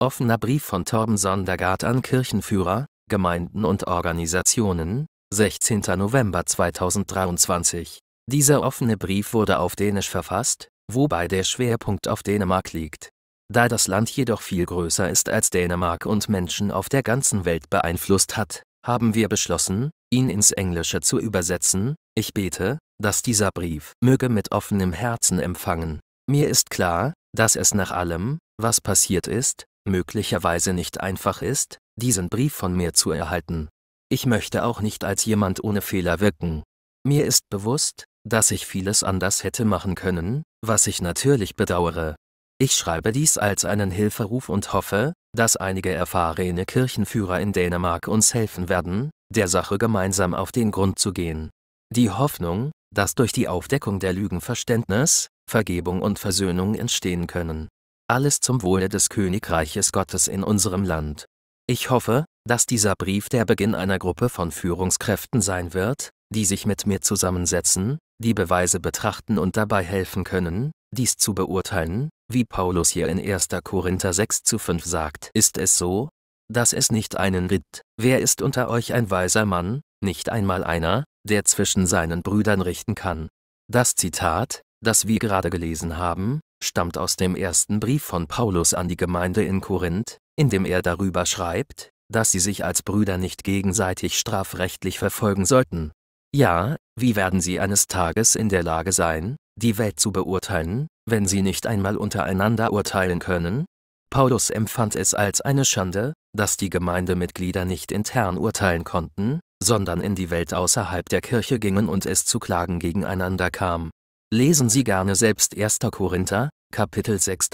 Offener Brief von Torben Sondergaard an Kirchenführer, Gemeinden und Organisationen, 16. November 2023. Dieser offene Brief wurde auf Dänisch verfasst, wobei der Schwerpunkt auf Dänemark liegt. Da das Land jedoch viel größer ist als Dänemark und Menschen auf der ganzen Welt beeinflusst hat, haben wir beschlossen, ihn ins Englische zu übersetzen. Ich bete, dass dieser Brief möge mit offenem Herzen empfangen. Mir ist klar, dass es nach allem, was passiert ist, möglicherweise nicht einfach ist, diesen Brief von mir zu erhalten. Ich möchte auch nicht als jemand ohne Fehler wirken. Mir ist bewusst, dass ich vieles anders hätte machen können, was ich natürlich bedauere. Ich schreibe dies als einen Hilferuf und hoffe, dass einige erfahrene Kirchenführer in Dänemark uns helfen werden, der Sache gemeinsam auf den Grund zu gehen. Die Hoffnung, dass durch die Aufdeckung der Lügen Verständnis, Vergebung und Versöhnung entstehen können. Alles zum Wohle des Königreiches Gottes in unserem Land. Ich hoffe, dass dieser Brief der Beginn einer Gruppe von Führungskräften sein wird, die sich mit mir zusammensetzen, die Beweise betrachten und dabei helfen können, dies zu beurteilen, wie Paulus hier in 1. Korinther 6 zu 5 sagt. Ist es so, dass es nicht einen gibt, wer ist unter euch ein weiser Mann, nicht einmal einer, der zwischen seinen Brüdern richten kann. Das Zitat, das wir gerade gelesen haben, stammt aus dem ersten Brief von Paulus an die Gemeinde in Korinth, in dem er darüber schreibt, dass sie sich als Brüder nicht gegenseitig strafrechtlich verfolgen sollten. Ja, wie werden sie eines Tages in der Lage sein, die Welt zu beurteilen, wenn sie nicht einmal untereinander urteilen können? Paulus empfand es als eine Schande, dass die Gemeindemitglieder nicht intern urteilen konnten, sondern in die Welt außerhalb der Kirche gingen und es zu Klagen gegeneinander kam. Lesen Sie gerne selbst 1. Korinther, Kapitel 6.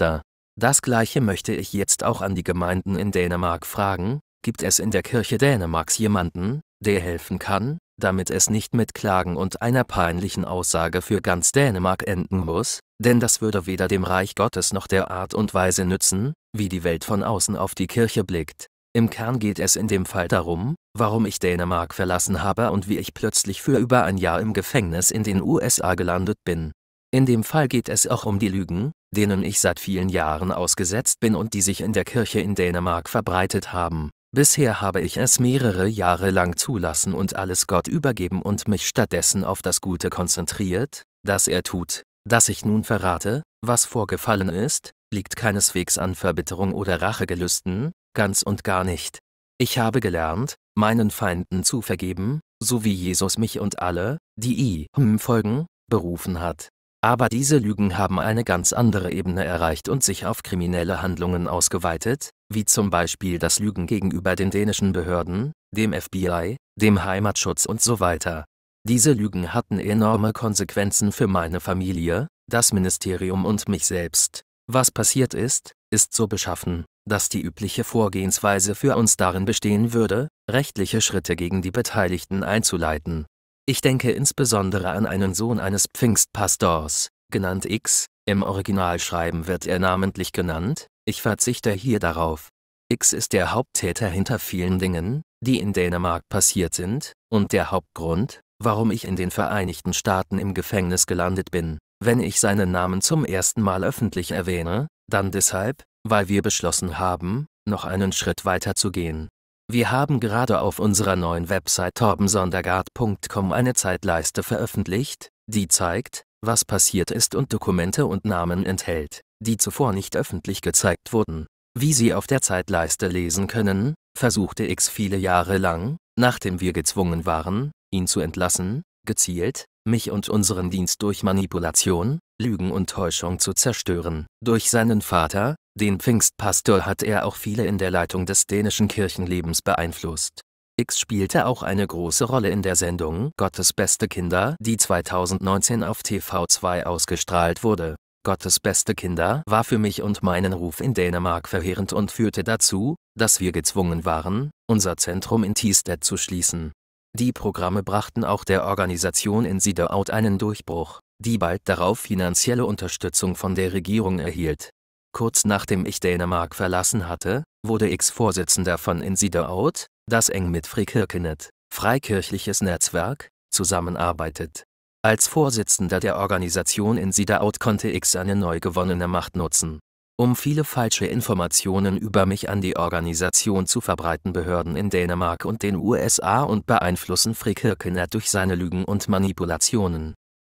Das gleiche möchte ich jetzt auch an die Gemeinden in Dänemark fragen, gibt es in der Kirche Dänemarks jemanden, der helfen kann, damit es nicht mit Klagen und einer peinlichen Aussage für ganz Dänemark enden muss, denn das würde weder dem Reich Gottes noch der Art und Weise nützen, wie die Welt von außen auf die Kirche blickt. Im Kern geht es in dem Fall darum, warum ich Dänemark verlassen habe und wie ich plötzlich für über ein Jahr im Gefängnis in den USA gelandet bin. In dem Fall geht es auch um die Lügen, denen ich seit vielen Jahren ausgesetzt bin und die sich in der Kirche in Dänemark verbreitet haben. Bisher habe ich es mehrere Jahre lang zulassen und alles Gott übergeben und mich stattdessen auf das Gute konzentriert, das er tut. Dass ich nun verrate, was vorgefallen ist, liegt keineswegs an Verbitterung oder Rachegelüsten, ganz und gar nicht. Ich habe gelernt, meinen Feinden zu vergeben, so wie Jesus mich und alle, die ihm folgen, berufen hat. Aber diese Lügen haben eine ganz andere Ebene erreicht und sich auf kriminelle Handlungen ausgeweitet, wie zum Beispiel das Lügen gegenüber den dänischen Behörden, dem FBI, dem Heimatschutz und so weiter. Diese Lügen hatten enorme Konsequenzen für meine Familie, das Ministerium und mich selbst. Was passiert ist, ist so beschaffen, dass die übliche Vorgehensweise für uns darin bestehen würde, rechtliche Schritte gegen die Beteiligten einzuleiten. Ich denke insbesondere an einen Sohn eines Pfingstpastors, genannt X, im Originalschreiben wird er namentlich genannt, ich verzichte hier darauf. X ist der Haupttäter hinter vielen Dingen, die in Dänemark passiert sind, und der Hauptgrund, warum ich in den Vereinigten Staaten im Gefängnis gelandet bin. Wenn ich seinen Namen zum ersten Mal öffentlich erwähne, dann deshalb, weil wir beschlossen haben, noch einen Schritt weiter zu gehen. Wir haben gerade auf unserer neuen Website torbensondergaard.com eine Zeitleiste veröffentlicht, die zeigt, was passiert ist und Dokumente und Namen enthält, die zuvor nicht öffentlich gezeigt wurden. Wie Sie auf der Zeitleiste lesen können, versuchte X viele Jahre lang, nachdem wir gezwungen waren, ihn zu entlassen, gezielt, mich und unseren Dienst durch Manipulation, Lügen und Täuschung zu zerstören. Durch seinen Vater, den Pfingstpastor hat er auch viele in der Leitung des dänischen Kirchenlebens beeinflusst. X spielte auch eine große Rolle in der Sendung Gottes beste Kinder, die 2019 auf TV2 ausgestrahlt wurde. Gottes beste Kinder war für mich und meinen Ruf in Dänemark verheerend und führte dazu, dass wir gezwungen waren, unser Zentrum in Thisted zu schließen. Die Programme brachten auch der Organisation in Sideout einen Durchbruch, die bald darauf finanzielle Unterstützung von der Regierung erhielt. Kurz nachdem ich Dänemark verlassen hatte, wurde X Vorsitzender von Insideout, das eng mit Frikirkenet, Freikirchliches Netzwerk, zusammenarbeitet. Als Vorsitzender der Organisation Insideout konnte X seine neu gewonnene Macht nutzen. um viele falsche Informationen über mich an die Organisation zu verbreiten Behörden in Dänemark und den USA und beeinflussen Frikirkenet durch seine Lügen und Manipulationen.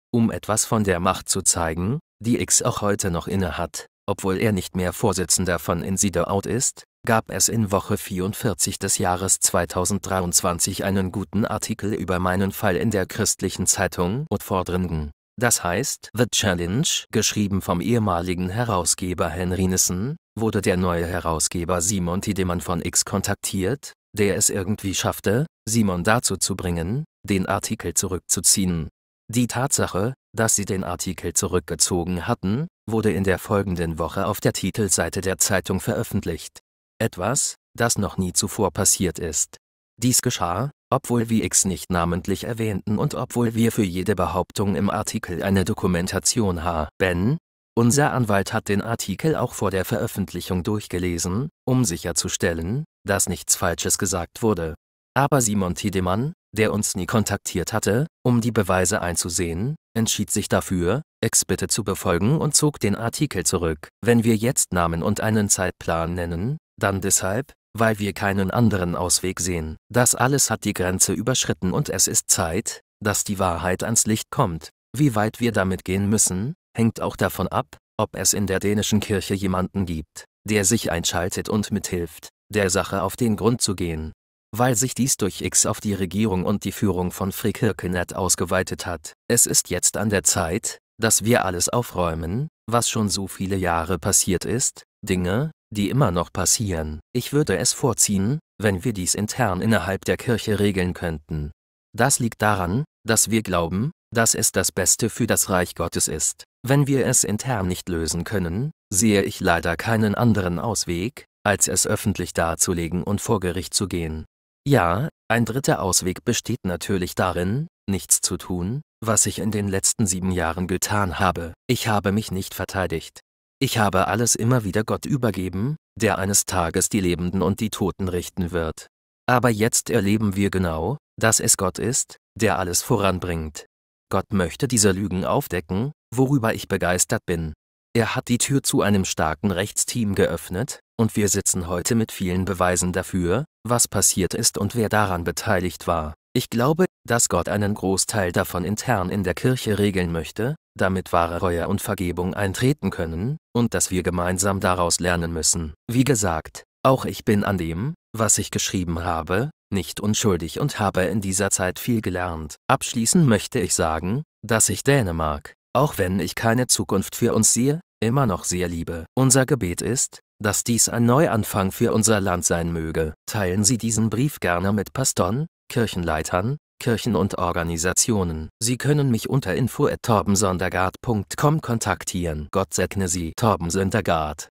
Um etwas von der Macht zu zeigen, die X auch heute noch innehat, obwohl er nicht mehr Vorsitzender von Inside Out ist, gab es in Woche 44 des Jahres 2023 einen guten Artikel über meinen Fall in der christlichen Zeitung Utfordringen. Das heißt, The Challenge, geschrieben vom ehemaligen Herausgeber Henry Nissen, wurde der neue Herausgeber Simon Tiedemann von X kontaktiert, der es irgendwie schaffte, Simon dazu zu bringen, den Artikel zurückzuziehen. Die Tatsache, dass sie den Artikel zurückgezogen hatten, wurde in der folgenden Woche auf der Titelseite der Zeitung veröffentlicht. Etwas, das noch nie zuvor passiert ist. Dies geschah, obwohl wir X nicht namentlich erwähnten und obwohl wir für jede Behauptung im Artikel eine Dokumentation haben. Unser Anwalt hat den Artikel auch vor der Veröffentlichung durchgelesen, um sicherzustellen, dass nichts Falsches gesagt wurde. Aber Simon Tiedemann, der uns nie kontaktiert hatte, um die Beweise einzusehen, entschied sich dafür, X bitte zu befolgen und zog den Artikel zurück. Wenn wir jetzt Namen und einen Zeitplan nennen, dann deshalb, weil wir keinen anderen Ausweg sehen. Das alles hat die Grenze überschritten und es ist Zeit, dass die Wahrheit ans Licht kommt. Wie weit wir damit gehen müssen, hängt auch davon ab, ob es in der dänischen Kirche jemanden gibt, der sich einschaltet und mithilft, der Sache auf den Grund zu gehen. Weil sich dies durch X auf die Regierung und die Führung von Frikirkenet ausgeweitet hat. Es ist jetzt an der Zeit, dass wir alles aufräumen, was schon so viele Jahre passiert ist, Dinge, die immer noch passieren. Ich würde es vorziehen, wenn wir dies intern innerhalb der Kirche regeln könnten. Das liegt daran, dass wir glauben, dass es das Beste für das Reich Gottes ist. Wenn wir es intern nicht lösen können, sehe ich leider keinen anderen Ausweg, als es öffentlich darzulegen und vor Gericht zu gehen. Ja, ein dritter Ausweg besteht natürlich darin, nichts zu tun, was ich in den letzten sieben Jahren getan habe. Ich habe mich nicht verteidigt. Ich habe alles immer wieder Gott übergeben, der eines Tages die Lebenden und die Toten richten wird. Aber jetzt erleben wir genau, dass es Gott ist, der alles voranbringt. Gott möchte diese Lügen aufdecken, worüber ich begeistert bin. Er hat die Tür zu einem starken Rechtsteam geöffnet, und wir sitzen heute mit vielen Beweisen dafür, was passiert ist und wer daran beteiligt war. Ich glaube, dass Gott einen Großteil davon intern in der Kirche regeln möchte, damit wahre Reue und Vergebung eintreten können, und dass wir gemeinsam daraus lernen müssen. Wie gesagt, auch ich bin an dem, was ich geschrieben habe, nicht unschuldig und habe in dieser Zeit viel gelernt. Abschließend möchte ich sagen, dass ich Dänemark, auch wenn ich keine Zukunft für uns sehe, immer noch sehr liebe. Unser Gebet ist, dass dies ein Neuanfang für unser Land sein möge. Teilen Sie diesen Brief gerne mit Pastoren, Kirchenleitern, Kirchen und Organisationen. Sie können mich unter info@torbensondergaard.com kontaktieren. Gott segne Sie, Torben Sondergaard.